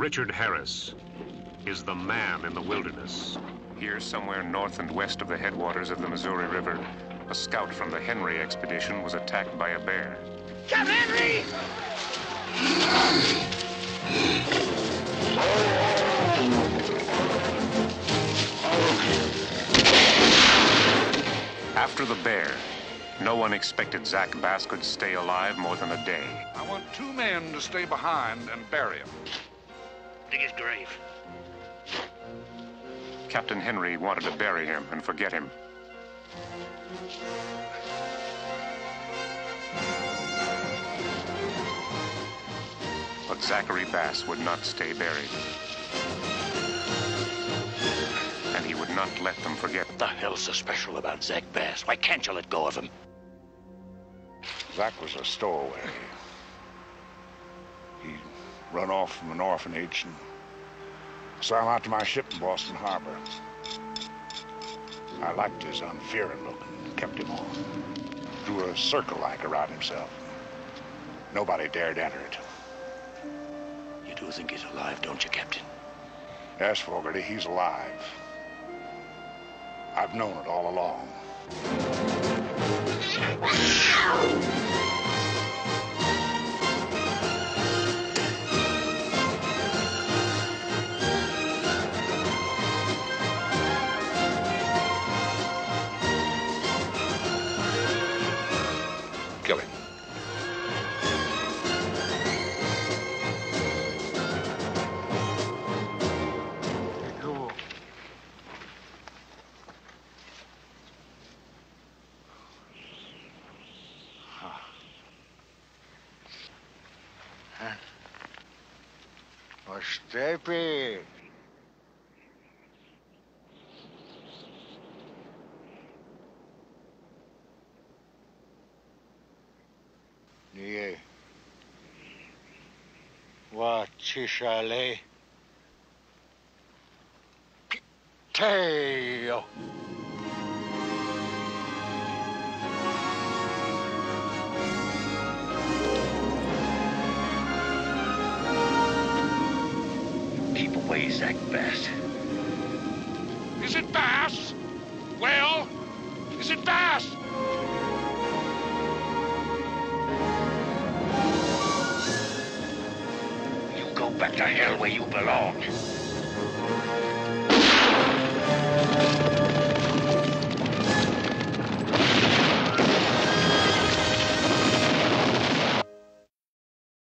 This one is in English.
Richard Harris is the man in the wilderness. Here, somewhere north and west of the headwaters of the Missouri River, a scout from the Henry expedition was attacked by a bear. Captain Henry! After the bear, no one expected Zach Bass could stay alive more than a day. I want two men to stay behind and bury him. Dig his grave. Captain Henry wanted to bury him and forget him. But Zachary Bass would not stay buried. And he would not let them forget. What the hell's so special about Zach Bass? Why can't you let go of him? Zach was a stowaway. Run off from an orphanage and swam out to my ship in Boston Harbor. I liked his unfearing look and kept him on. Drew a circle like around himself. Nobody dared enter it. You do think he's alive, don't you, Captain? Yes, Fogarty, he's alive. I've known it all along. killing. Step. יהיה. ותשאלה Tail. Keep away, Zach Bass. Back to hell where you belong.